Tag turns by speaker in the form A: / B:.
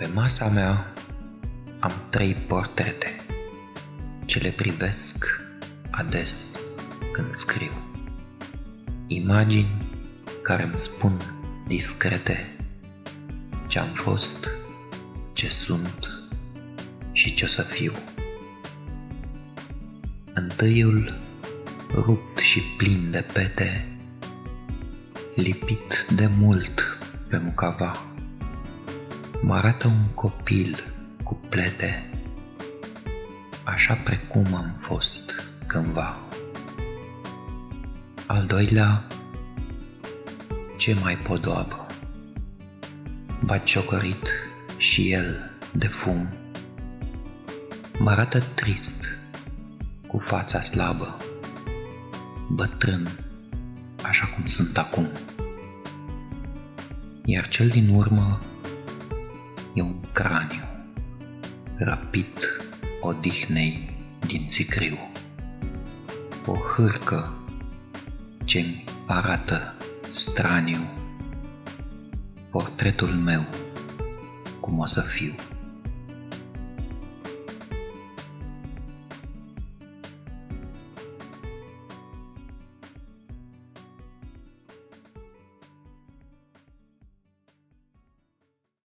A: Pe masa mea am trei portrete ce le privesc ades când scriu. Imagini care îmi spun discrete ce-am fost, ce sunt și ce o să fiu. Întâiul rupt și plin de pete, lipit de mult pe mucava, mă arată un copil cu plete, așa precum am fost cândva. Al doilea, ce mai podoabă, baciocorit și el de fum, mă arată trist, cu fața slabă, bătrân, așa cum sunt acum. Iar cel din urmă e un craniu, răpit odihnei din sicriu. O hârcă ce-mi arată straniu portretul meu cum o să fiu.